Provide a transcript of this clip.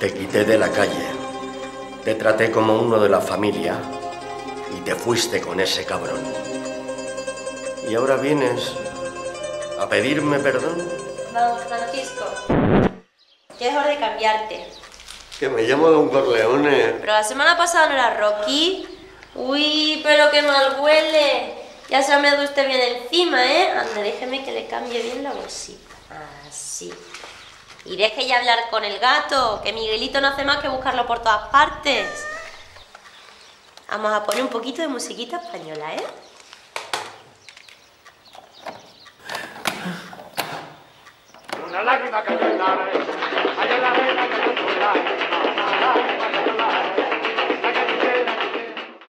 Te quité de la calle, te traté como uno de la familia y te fuiste con ese cabrón. Y ahora vienes a pedirme perdón. Vamos, Francisco. Ya es hora de cambiarte. Que me llamo Don Corleone. Pero la semana pasada no era Rocky. Uy, pero qué mal huele. Ya se me ha usted bien encima, ¿eh? Anda, déjeme que le cambie bien la bolsita. Así. Y deje ya hablar con el gato, que Miguelito no hace más que buscarlo por todas partes. Vamos a poner un poquito de musiquita española, ¿eh? Una lágrima cayó